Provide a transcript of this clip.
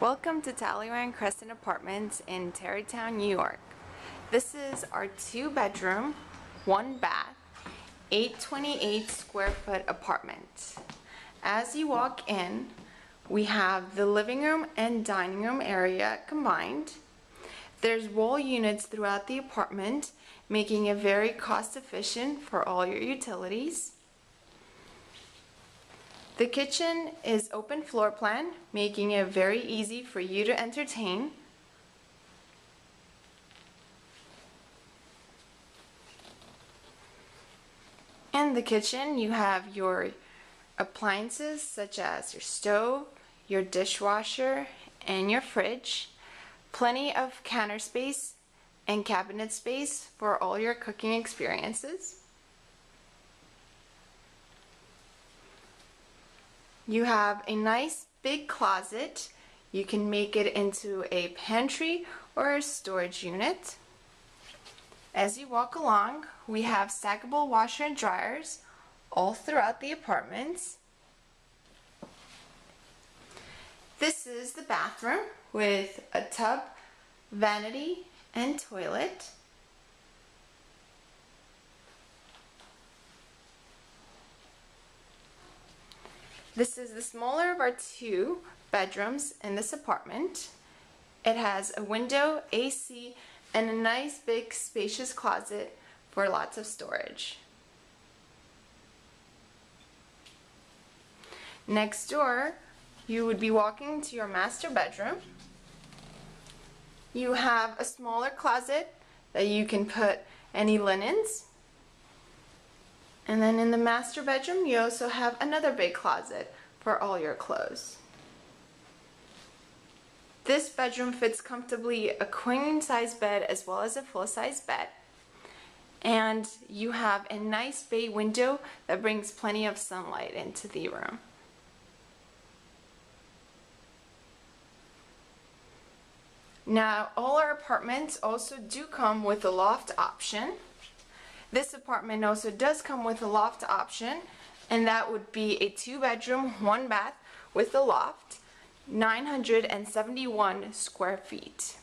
Welcome to Talleyrand Crescent Apartments in Tarrytown, New York. This is our two bedroom, one bath, 828 square foot apartment. As you walk in, we have the living room and dining room area combined. There's wall units throughout the apartment, making it very cost efficient for all your utilities. The kitchen is open floor plan, making it very easy for you to entertain. In the kitchen, you have your appliances such as your stove, your dishwasher, and your fridge. Plenty of counter space and cabinet space for all your cooking experiences. You have a nice big closet. You can make it into a pantry or a storage unit. As you walk along, we have stackable washer and dryers all throughout the apartments. This is the bathroom with a tub, vanity, and toilet. This is the smaller of our two bedrooms in this apartment. It has a window, AC, and a nice big spacious closet for lots of storage. Next door, you would be walking to your master bedroom. You have a smaller closet that you can put any linens and then in the master bedroom, you also have another big closet for all your clothes. This bedroom fits comfortably a queen size bed as well as a full size bed. And you have a nice bay window that brings plenty of sunlight into the room. Now, all our apartments also do come with a loft option. This apartment also does come with a loft option and that would be a two bedroom, one bath with a loft, 971 square feet.